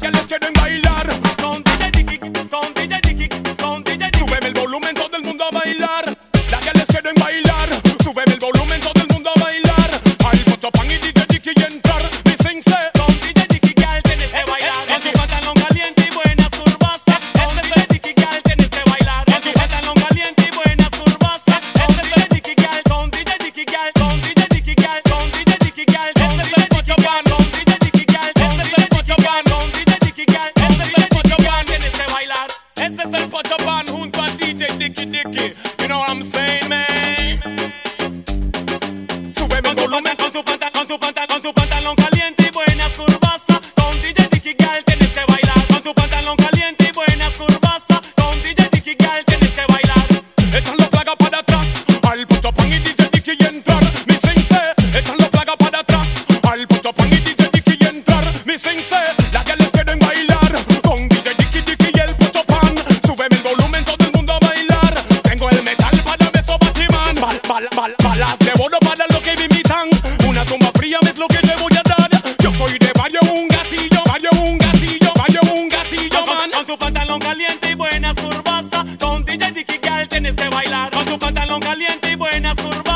que les quieren bailar. Son DJ, DJ, DJ, DJ Dicky Dicky. You know what I'm saying, man? Sube cuando lo meto, cuando panta, cuando panta. un gatillo, varios un gatillo, varios un gatillo, man. Con tu pantalón caliente y buenas curvas, con DJ Dicky Gal tienes que bailar. Con tu pantalón caliente y buenas curvas.